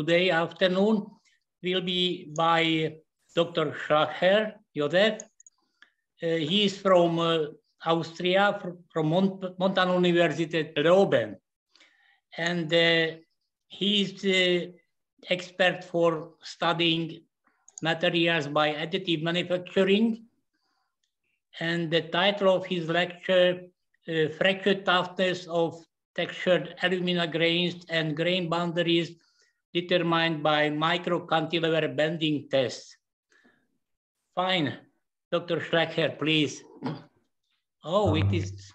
today afternoon will be by Dr. Schlacher, Josef. Uh, he is from uh, Austria, from Mont Montana University, Leoben. And uh, he is the expert for studying materials by additive manufacturing. And the title of his lecture, uh, Fracture Toughness of Textured Alumina Grains and Grain Boundaries determined by micro cantilever bending tests. Fine. Dr. Schlacher, please. Oh, it um, is.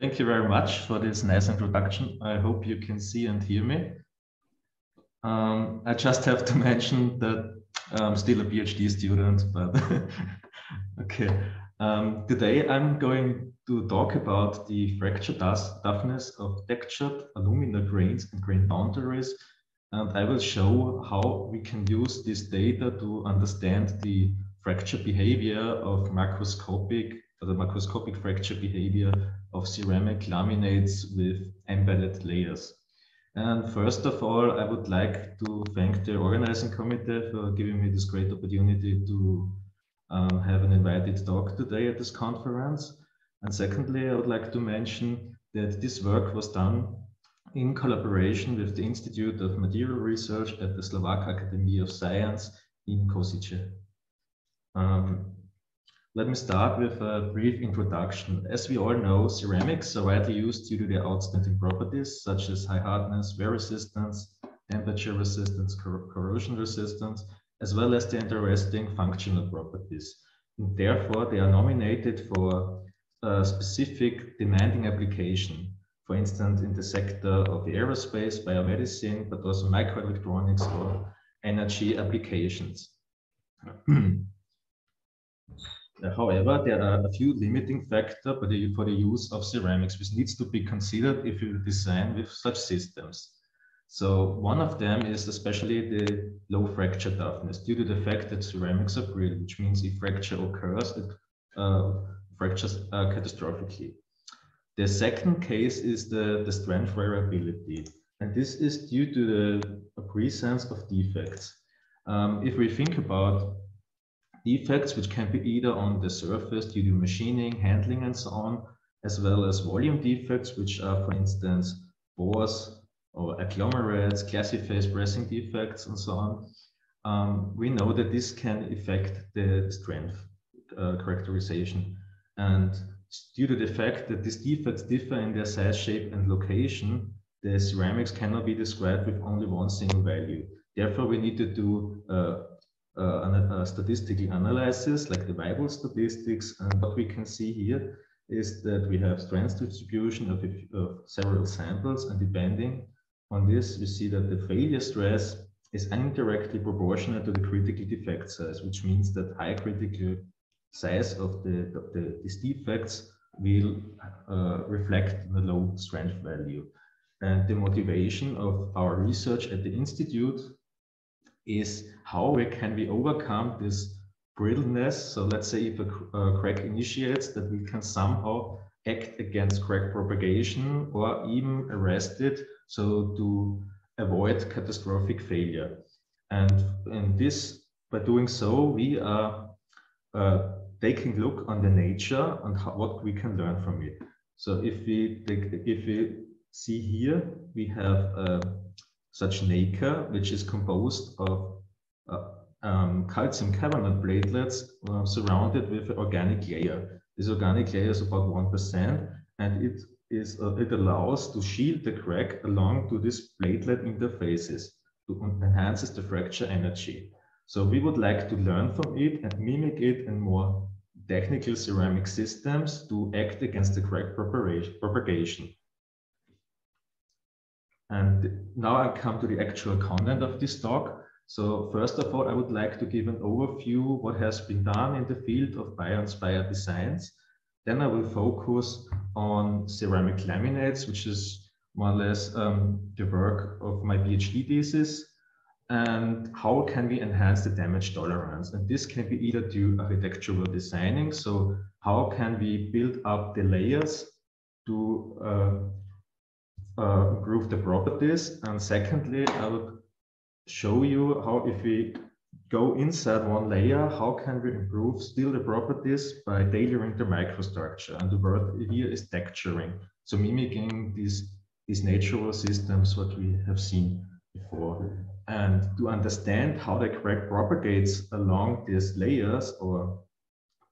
Thank you very much for this nice introduction. I hope you can see and hear me. Um, I just have to mention that I'm still a PhD student, but okay. Um, today I'm going to talk about the fracture toughness of textured alumina grains and grain boundaries. And I will show how we can use this data to understand the fracture behavior of macroscopic or the macroscopic fracture behavior of ceramic laminates with embedded layers. And first of all, I would like to thank the organizing committee for giving me this great opportunity to um, have an invited talk today at this conference. And secondly, I would like to mention that this work was done in collaboration with the Institute of Material Research at the Slovak Academy of Science in Košice. Um, let me start with a brief introduction. As we all know, ceramics are widely used due to their outstanding properties, such as high hardness, wear resistance, temperature resistance, cor corrosion resistance, as well as the interesting functional properties. And therefore, they are nominated for a specific demanding application, for instance, in the sector of the aerospace, biomedicine, but also microelectronics or energy applications. Uh, however, there are a few limiting factors for the, for the use of ceramics, which needs to be considered if you design with such systems. So one of them is especially the low fracture toughness due to the fact that ceramics are brittle, which means if fracture occurs, it uh, fractures uh, catastrophically. The second case is the, the strength variability. And this is due to the presence of defects. Um, if we think about defects, which can be either on the surface due to machining, handling, and so on, as well as volume defects, which are, for instance, pores or agglomerates, classifies pressing defects, and so on. Um, we know that this can affect the strength uh, characterization. And due to the fact that these defects differ in their size, shape, and location, the ceramics cannot be described with only one single value. Therefore, we need to do uh, uh, statistical analysis like the Weibull statistics. And what we can see here is that we have strength distribution of, of several samples. And depending on this, we see that the failure stress is indirectly proportional to the critical defect size, which means that high critical size of the, of the these defects will uh, reflect the low strength value. And the motivation of our research at the Institute is how we can we overcome this brittleness. So let's say if a, a crack initiates that we can somehow act against crack propagation or even arrest it so to avoid catastrophic failure. And in this, by doing so, we are uh, taking a look on the nature and how, what we can learn from it. So if we take, if we see here, we have uh, such nacre, which is composed of uh, um, calcium carbonate platelets uh, surrounded with an organic layer. This organic layer is about 1%, and it is uh, it allows to shield the crack along to these platelet interfaces to enhances the fracture energy. So we would like to learn from it and mimic it in more technical ceramic systems to act against the crack propagation. And now I come to the actual content of this talk. So first of all, I would like to give an overview what has been done in the field of bio-inspired designs. Then I will focus on ceramic laminates, which is more or less um, the work of my PhD thesis, and how can we enhance the damage tolerance? And this can be either through architectural designing. So how can we build up the layers to uh, uh, improve the properties. And secondly, I will show you how if we go inside one layer, how can we improve still the properties by tailoring the microstructure? And the word here is texturing. So mimicking these, these natural systems, what we have seen before. And to understand how the crack propagates along these layers or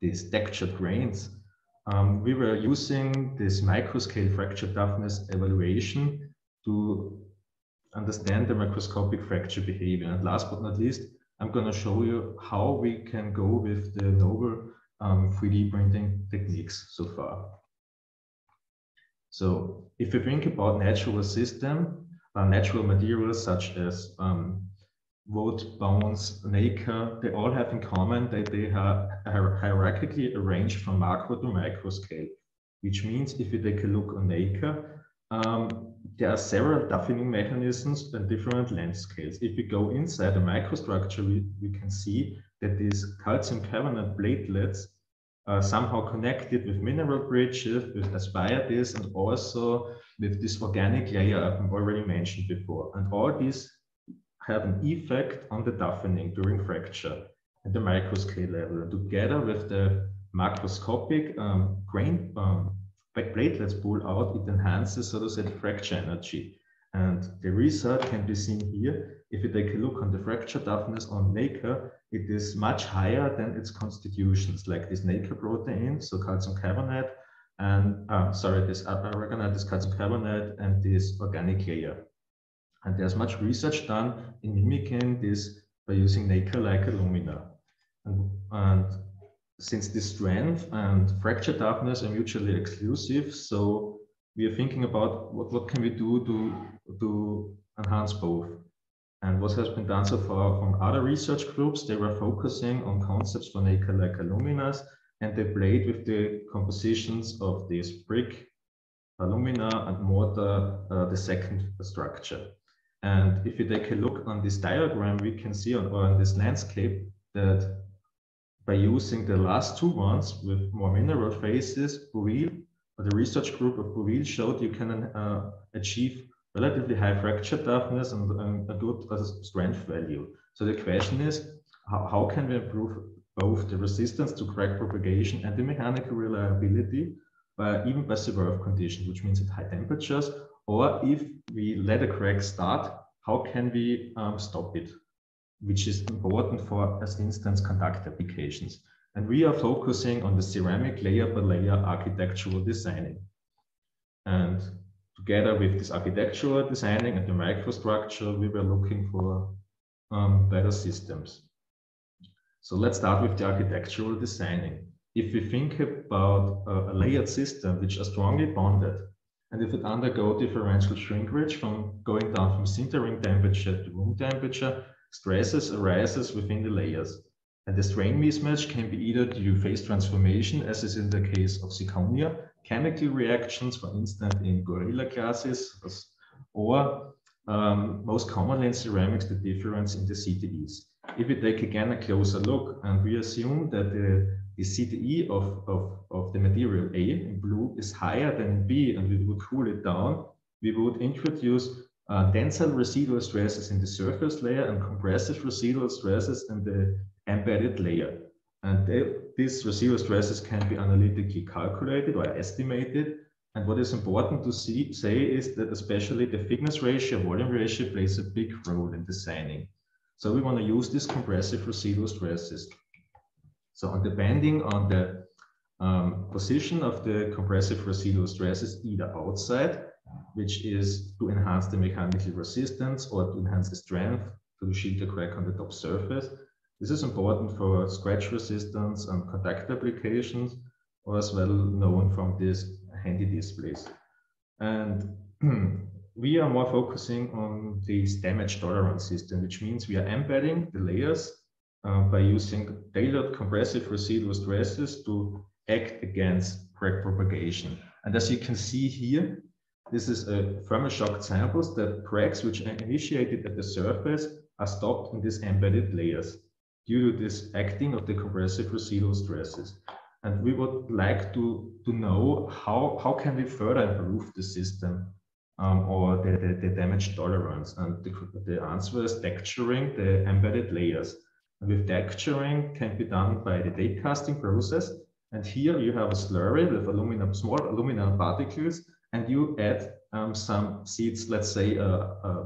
these textured grains, um, we were using this microscale fracture toughness evaluation to understand the microscopic fracture behavior. And last but not least, I'm going to show you how we can go with the novel um, 3D printing techniques so far. So if you think about natural system, uh, natural materials such as um, wood, bones, nacre, they all have in common that they are hierarchically arranged from macro to micro scale, which means if you take a look on nacre, um, there are several toughening mechanisms and different length scales. If we go inside the microstructure, we, we can see that these calcium carbonate platelets are somehow connected with mineral bridges, with aspartate, and also with this organic layer I've already mentioned before. And all these have an effect on the toughening during fracture at the microscale level. And together with the macroscopic um, grain um, platelets pull out, it enhances, so to say, the fracture energy. And the result can be seen here. If you take a look on the fracture toughness on nacre, it is much higher than its constitutions, like this nacre protein, so calcium carbonate, and uh, sorry, this aragonite, this calcium carbonate, and this organic layer. And there's much research done in mimicking this by using nacre-like alumina. And, and since the strength and fracture toughness are mutually exclusive, so we are thinking about what, what can we do to, to enhance both. And what has been done so far from other research groups, they were focusing on concepts for nacre-like aluminas, and they played with the compositions of this brick, alumina, and mortar, uh, the second structure. And if you take a look on this diagram, we can see on, on this landscape that by using the last two ones with more mineral phases, Bouville, the research group of Bouville showed you can uh, achieve relatively high fracture toughness and, and a good uh, strength value. So the question is, how, how can we improve both the resistance to crack propagation and the mechanical reliability, even by severe conditions, which means at high temperatures or if we let a crack start, how can we um, stop it? Which is important for, as instance, contact applications. And we are focusing on the ceramic layer by layer architectural designing. And together with this architectural designing and the microstructure, we were looking for um, better systems. So let's start with the architectural designing. If we think about a layered system which are strongly bonded, and if it undergo differential shrinkage from going down from sintering temperature to room temperature, stresses arises within the layers. And the strain mismatch can be either due to phase transformation, as is in the case of zirconia, chemical reactions, for instance, in gorilla glasses, or um, most commonly in ceramics, the difference in the CTEs. If we take again a closer look, and we assume that the the CTE of, of, of the material A in blue is higher than B and we would cool it down, we would introduce uh, tensile residual stresses in the surface layer and compressive residual stresses in the embedded layer. And they, these residual stresses can be analytically calculated or estimated. And what is important to see, say is that especially the thickness ratio, volume ratio plays a big role in designing. So we want to use these compressive residual stresses. So depending on the um, position of the compressive residual stresses, either outside, which is to enhance the mechanical resistance or to enhance the strength to shield the crack on the top surface. This is important for scratch resistance and contact applications, or as well known from these handy displays. And we are more focusing on this damage tolerance system, which means we are embedding the layers uh, by using tailored compressive residual stresses to act against crack propagation. And as you can see here, this is a thermal shock samples that cracks which are initiated at the surface are stopped in these embedded layers due to this acting of the compressive residual stresses. And we would like to, to know how, how can we further improve the system um, or the, the, the, damage tolerance? And the, the answer is texturing the embedded layers. And with texturing can be done by the tape casting process. And here you have a slurry with aluminum, small aluminum particles, and you add um, some seeds, let's say, uh, uh,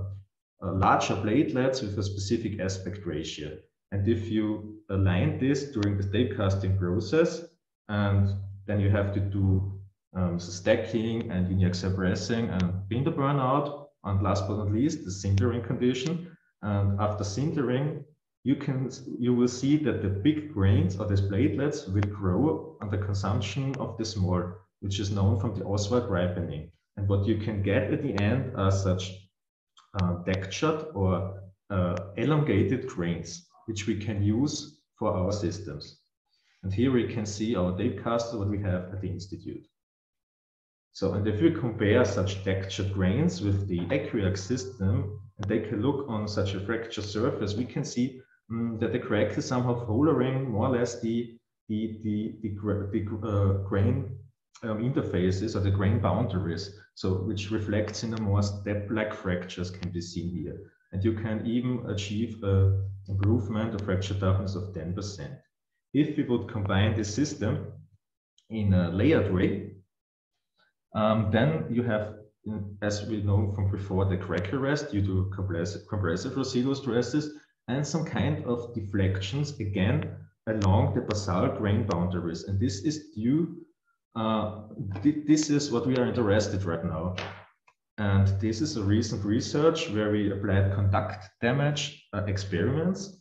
uh, larger platelets with a specific aspect ratio. And if you align this during the tape casting process, and then you have to do um, stacking and uniaxial pressing and binder burnout. And last but not least, the sintering condition. And after sintering, you can you will see that the big grains or these platelets will grow under consumption of the small, which is known from the Ostwald ripening. And what you can get at the end are such uh, textured or uh, elongated grains, which we can use for our systems. And here we can see our tape caster, what we have at the Institute. So, and if we compare such textured grains with the equiaxed system and take a look on such a fracture surface, we can see um, that the crack is somehow following more or less the, the, the, the, the uh, grain um, interfaces or the grain boundaries, so which reflects in a more step-like fractures can be seen here. And you can even achieve an improvement of fracture toughness of 10%. If we would combine this system in a layered way, um, then you have, as we know from before, the crack arrest due to compressive, compressive residual stresses and some kind of deflections again along the basal grain boundaries. And this is due, uh, th this is what we are interested right now. And this is a recent research where we applied contact damage uh, experiments.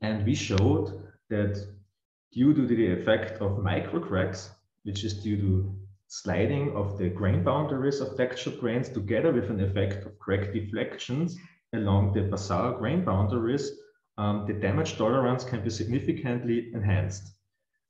And we showed that due to the effect of microcracks, which is due to sliding of the grain boundaries of textured grains together with an effect of crack deflections along the basal grain boundaries, um, the damage tolerance can be significantly enhanced.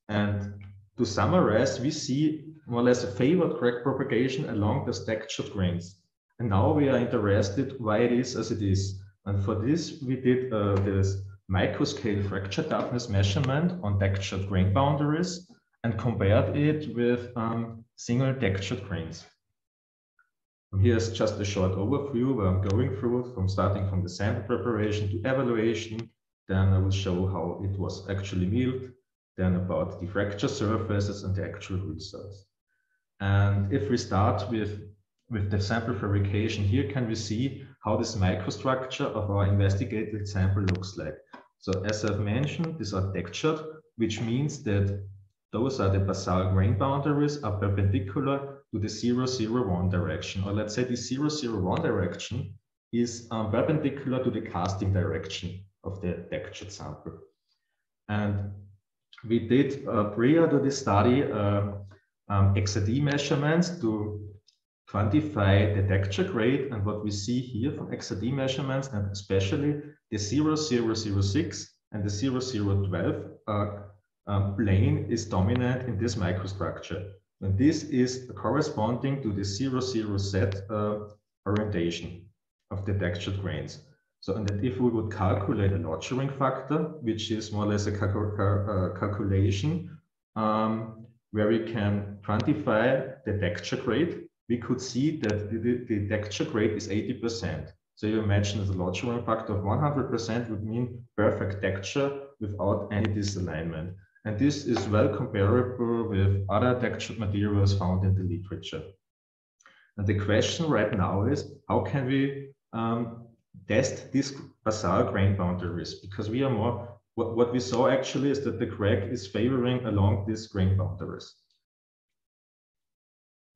And to summarize, we see more or less a favored crack propagation along the textured grains. And now we are interested why it is as it is. And for this, we did uh, this microscale fracture toughness measurement on textured grain boundaries and compared it with um, single textured grains. Here's just a short overview where I'm going through from starting from the sample preparation to evaluation. Then I will show how it was actually milled, then about the fracture surfaces and the actual results. And if we start with, with the sample fabrication, here can we see how this microstructure of our investigated sample looks like. So as I've mentioned, these are textured, which means that those are the basal grain boundaries are perpendicular to the 0, 0, 1 direction. Or let's say the 0, 0, 1 direction is um, perpendicular to the casting direction of the textured sample. And we did uh, prior to this study uh, um, XRD measurements to quantify the texture grade. And what we see here from XRD measurements, and especially the 0006 and the 0012 are um, plane is dominant in this microstructure. And this is corresponding to the 00 set uh, orientation of the textured grains. So, and that if we would calculate a Lotgering factor, which is more or less a uh, calculation um, where we can quantify the texture grade, we could see that the, the texture grade is 80%. So you imagine the Lotgering factor of 100% would mean perfect texture without any disalignment. And this is well comparable with other textured materials found in the literature. And the question right now is, how can we um, test these basal grain boundaries? Because we are more, what, what we saw actually is that the crack is favoring along these grain boundaries.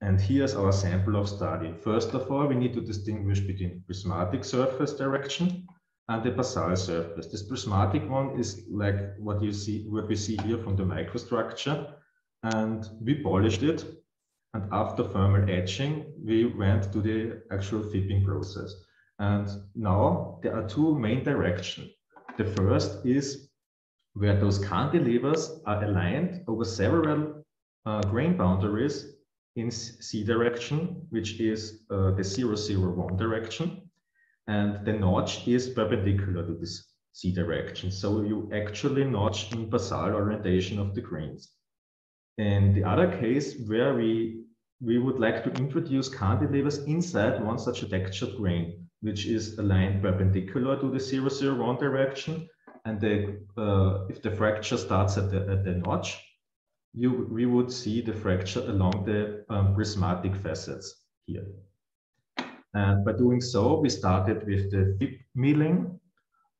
And here's our sample of study. First of all, we need to distinguish between prismatic surface direction and the basal surface. This prismatic one is like what you see, what we see here from the microstructure. And we polished it. And after thermal etching, we went to the actual fibbing process. And now there are two main directions. The first is where those cantilevers are aligned over several uh, grain boundaries in C direction, which is uh, the 001 direction and the notch is perpendicular to this C direction. So you actually notch in basal orientation of the grains. And the other case where we we would like to introduce cantilevers inside one such a textured grain, which is aligned perpendicular to the 001 direction. And the, uh, if the fracture starts at the, at the notch, you, we would see the fracture along the um, prismatic facets here. And by doing so, we started with the tip milling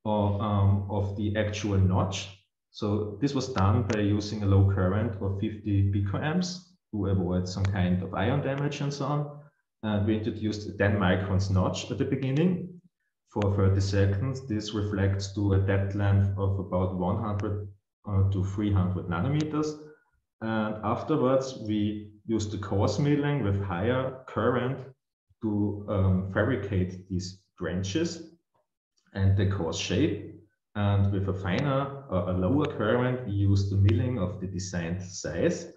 of, um, of the actual notch. So this was done by using a low current of 50 picoamps to avoid some kind of ion damage and so on. And we introduced 10 microns notch at the beginning for 30 seconds. This reflects to a depth length of about 100 uh, to 300 nanometers. And afterwards, we used the coarse milling with higher current to um, fabricate these trenches and the coarse shape. And with a finer, uh, a lower current, we use the milling of the designed size.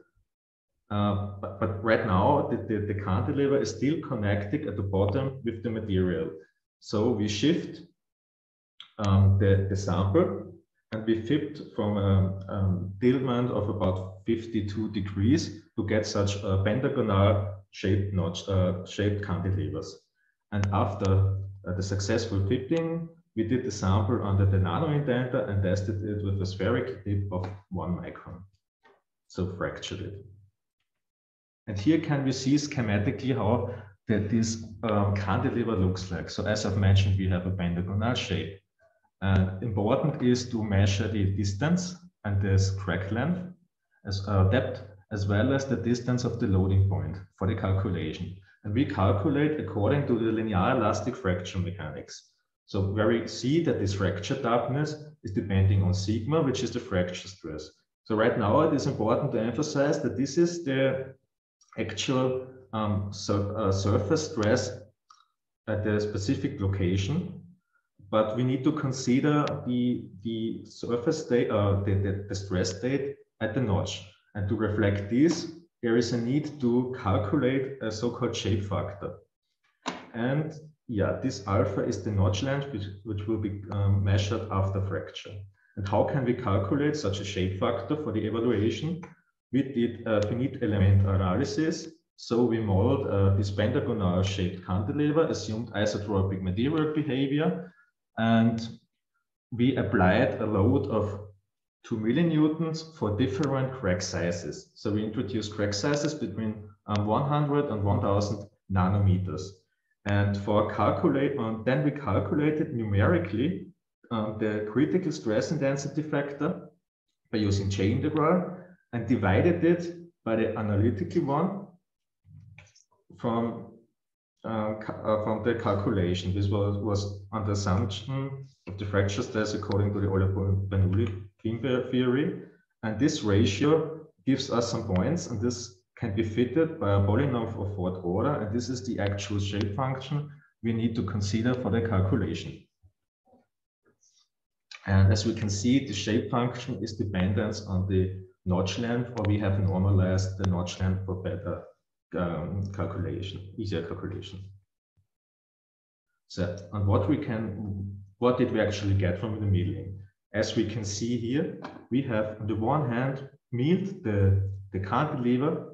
Uh, but, but, right now, the, the, the, cantilever is still connected at the bottom with the material. So we shift um, the, the sample and we flipped from a um, tiltment of about 52 degrees to get such a pentagonal shaped notch, uh, shaped cantilevers. And after uh, the successful flipping, we did the sample under the nano indenter and tested it with a spherical tip of one micron. So fractured it. And here can we see schematically how that this um, cantilever looks like. So as I've mentioned, we have a pentagonal shape. And important is to measure the distance and the crack length as uh, depth, as well as the distance of the loading point for the calculation. And we calculate according to the linear elastic fracture mechanics. So where we see that this fracture toughness is depending on sigma, which is the fracture stress. So right now it is important to emphasize that this is the actual um, sur uh, surface stress at the specific location, but we need to consider the, the surface state, uh, the, the, the stress state at the notch. And to reflect this, there is a need to calculate a so-called shape factor. And yeah, this alpha is the notch length, which, which will be um, measured after fracture. And how can we calculate such a shape factor for the evaluation? We did a finite element analysis. So we modeled uh, this pentagonal shaped cantilever, assumed isotropic material behavior, and we applied a load of 2 millinewtons for different crack sizes. So we introduced crack sizes between um, 100 and 1000 nanometers. And for calculate, um, then we calculated numerically um, the critical stress intensity factor by using J integral and divided it by the analytical one from uh, uh, from the calculation. This was, was under assumption of the fracture stress according to the Euler-Bernoulli beam theory. And this ratio gives us some points, and this can be fitted by a polynomial of fourth order, and this is the actual shape function we need to consider for the calculation. And as we can see, the shape function is dependent on the notch length, or we have normalized the notch length for better um, calculation, easier calculation. So, and what we can, what did we actually get from the milling? As we can see here, we have on the one hand milled the, the cantilever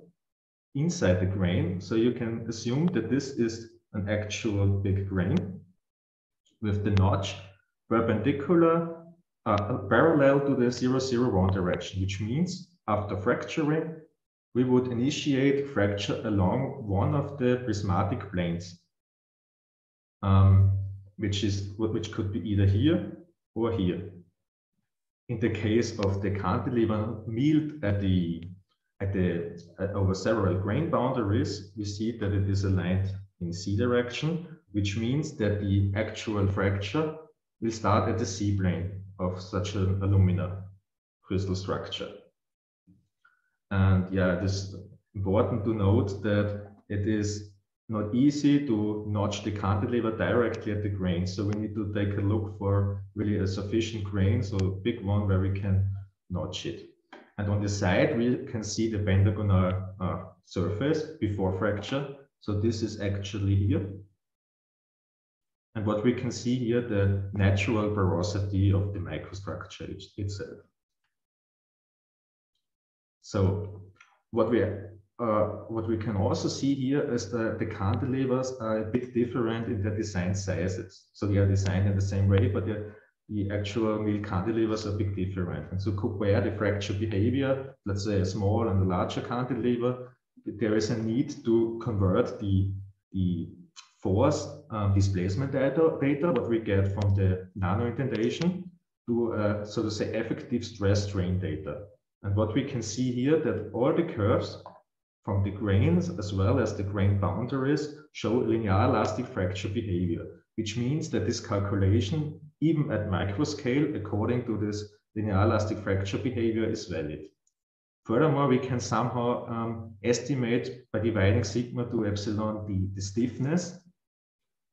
inside the grain. So you can assume that this is an actual big grain with the notch perpendicular, uh, parallel to the 001 direction, which means after fracturing, we would initiate fracture along one of the prismatic planes, um, which is which could be either here or here. In the case of the cantilever milled at the at the at over several grain boundaries, we see that it is aligned in C direction, which means that the actual fracture will start at the C plane of such an alumina crystal structure. And yeah, it is important to note that it is not easy to notch the cantilever directly at the grain. So we need to take a look for really a sufficient grain, so a big one where we can notch it. And on the side, we can see the pentagonal uh, surface before fracture. So this is actually here. And what we can see here, the natural porosity of the microstructure itself. So what we uh, what we can also see here is that the cantilevers are a bit different in their design sizes. So they are designed in the same way, but the actual mill cantilevers are a bit different. And so compare the fracture behavior, let's say a small and a larger cantilever, there is a need to convert the, the force um, displacement data, data, what we get from the nano indentation to, uh, so to say, effective stress strain data. And what we can see here that all the curves from the grains as well as the grain boundaries show linear elastic fracture behavior, which means that this calculation, even at micro scale, according to this linear elastic fracture behavior is valid. Furthermore, we can somehow um, estimate by dividing sigma to epsilon the, the stiffness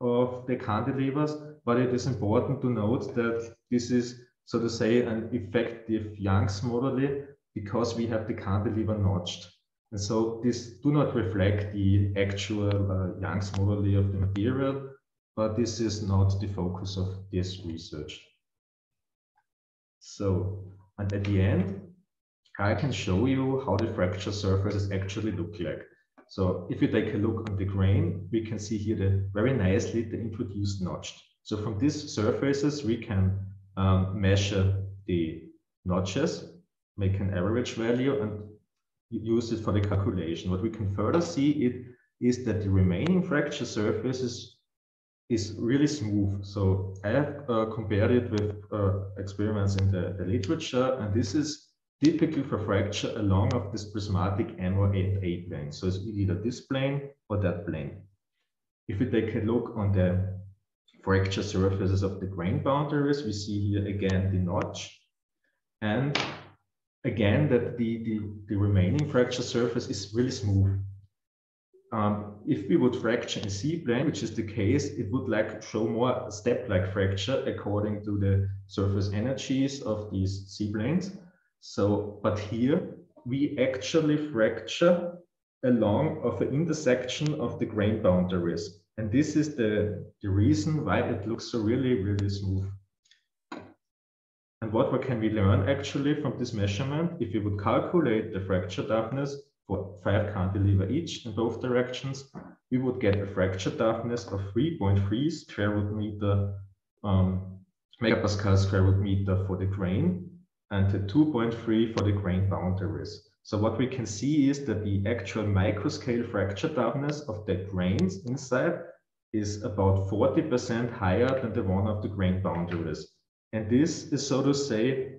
of the cantilevers, but it is important to note that this is, so to say, an effective Young's model because we have the cantilever notched. And so this do not reflect the actual uh, Young's model of the material, but this is not the focus of this research. So, and at the end, I can show you how the fracture surfaces actually look like. So if you take a look on the grain, we can see here the very nicely the introduced notched. So from these surfaces, we can um, measure the notches, make an average value and use it for the calculation. What we can further see it is that the remaining fracture surfaces is really smooth. So I have uh, compared it with uh, experiments in the, the literature, and this is typically for fracture along of this prismatic M or A plane. So it's either this plane or that plane. If we take a look on the fracture surfaces of the grain boundaries, we see here again the notch. And again, that the, the, the remaining fracture surface is really smooth. Um, if we would fracture in C plane, which is the case, it would like show more step-like fracture according to the surface energies of these C planes. So, but here we actually fracture along of an intersection of the grain boundaries. And this is the, the reason why it looks so really, really smooth. And what can we learn actually from this measurement? If we would calculate the fracture toughness for five cantilever each in both directions, we would get a fracture toughness of 3.3 square root meter um, megapascal square root meter for the grain and the 2.3 for the grain boundaries. So what we can see is that the actual microscale fracture toughness of the grains inside is about 40% higher than the one of the grain boundaries. And this is so to say,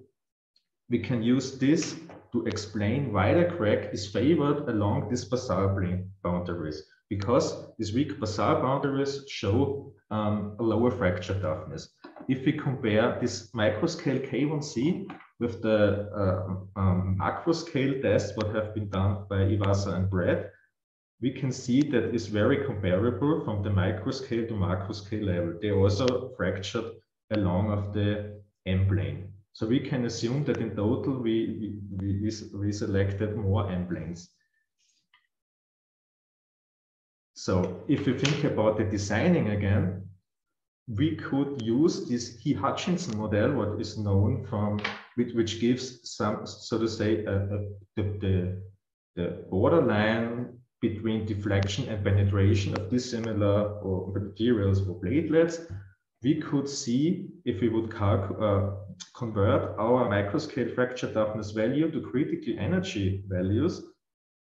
we can use this to explain why the crack is favored along these basal plane boundaries, because these weak basal boundaries show um, a lower fracture toughness. If we compare this microscale K1C with the uh, um, macro scale tests what have been done by Iwasa and Bradt, we can see that it's very comparable from the micro scale to macro scale level. They also fractured along of the M plane. So we can assume that in total we, we, we, we selected more M planes. So if you think about the designing again, we could use this He Hutchinson model, what is known from which, which gives some, so to say, the, the, the borderline between deflection and penetration of dissimilar or materials or platelets, we could see if we would uh, convert our microscale fracture toughness value to critical energy values,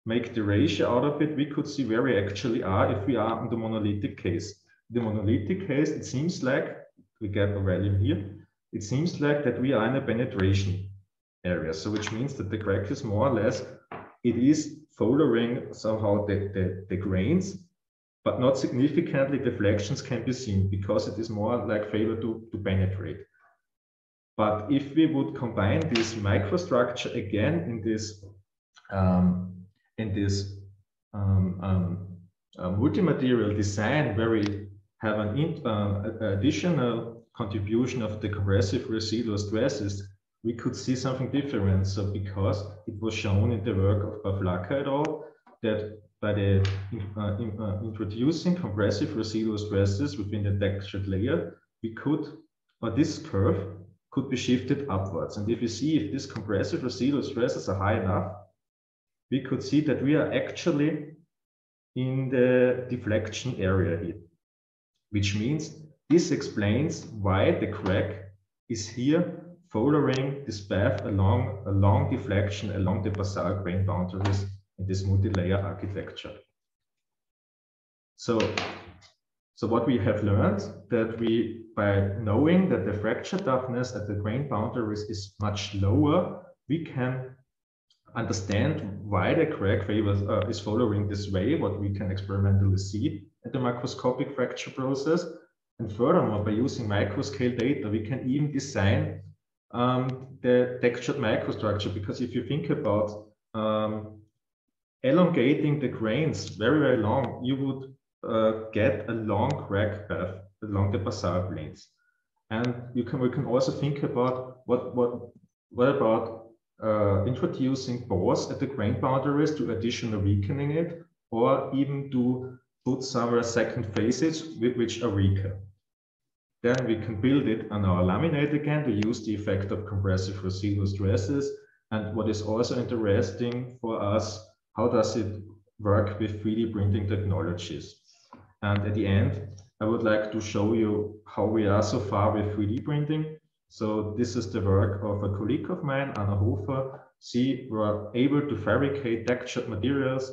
make the ratio out of it, we could see where we actually are if we are in the monolithic case. The monolithic case, it seems like, we get a value here, it seems like that we are in a penetration area. So which means that the crack is more or less, it is following somehow the, the, the grains, but not significantly deflections can be seen because it is more like favor to, to penetrate. But if we would combine this microstructure again in this um, in this um, um, uh, multi-material design where we have an uh, additional contribution of the compressive residual stresses, we could see something different. So because it was shown in the work of Pavlacka et al. that by the uh, in, uh, introducing compressive residual stresses within the textured layer, we could, or this curve could be shifted upwards. And if you see if these compressive residual stresses are high enough, we could see that we are actually in the deflection area here, which means this explains why the crack is here following this path along a long deflection along the basal grain boundaries in this multi-layer architecture. So, so what we have learned that we, by knowing that the fracture toughness at the grain boundaries is much lower, we can understand why the crack favors, uh, is following this way, what we can experimentally see at the microscopic fracture process. And furthermore, by using microscale data, we can even design um, the textured microstructure. Because if you think about um, elongating the grains very, very long, you would uh, get a long crack path along the basal planes. And you can we can also think about what what what about uh, introducing pores at the grain boundaries to additional weakening it, or even to put somewhere second phases with which are weaker. Then we can build it on our laminate again to use the effect of compressive residual stresses. And what is also interesting for us, how does it work with 3D printing technologies? And at the end, I would like to show you how we are so far with 3D printing. So this is the work of a colleague of mine, Anna Hofer. She were able to fabricate textured materials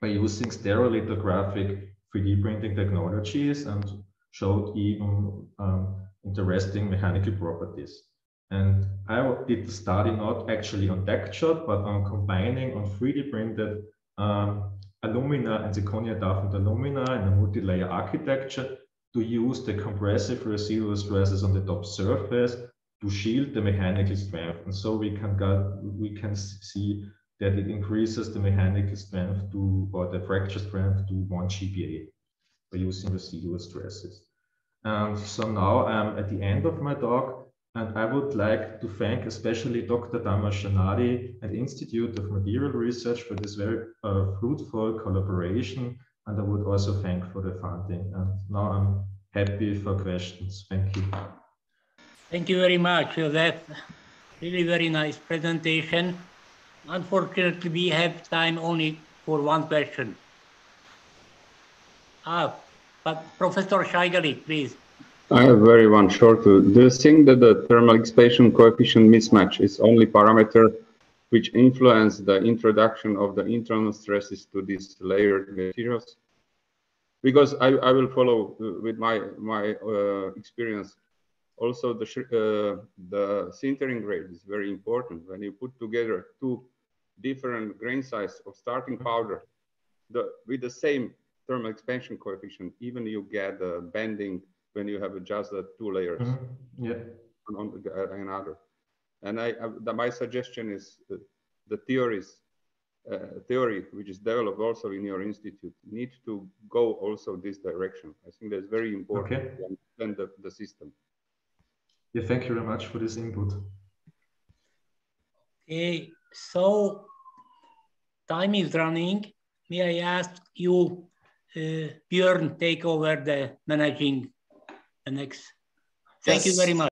by using stereolithographic 3D printing technologies and showed even um, interesting mechanical properties. And I did the study not actually on textured, but on combining on 3D printed um, alumina and zirconia toughened alumina in a multi-layer architecture to use the compressive residual stresses on the top surface to shield the mechanical strength. And so we can get, we can see that it increases the mechanical strength to, or the fracture strength to one GPa by using residual stresses. And so now I'm at the end of my talk, and I would like to thank especially Dr. Tamas Csanádi and Institute of Material Research for this very uh, fruitful collaboration. And I would also thank for the funding. And now I'm happy for questions. Thank you. Thank you very much for that really very nice presentation. Unfortunately, we have time only for one question. Ah, but Professor Scheigeli, please. I have very one short. Do you think that the thermal expansion coefficient mismatch is only parameter which influence the introduction of the internal stresses to these layered materials? Because I, I will follow uh, with my my uh, experience. Also, the uh, the sintering rate is very important when you put together two different grain size of starting powder, the with the same thermal expansion coefficient, even you get a bending when you have just the two layers mm -hmm. yeah. on, on uh, another. And I, I the, my suggestion is the theories, uh, theory which is developed also in your institute need to go also this direction. I think that's very important okay. to understand the, the system. Yeah, thank you very much for this input. Okay, so time is running. May I ask you uh, Björn take over the managing the next. Thank yes. you very much.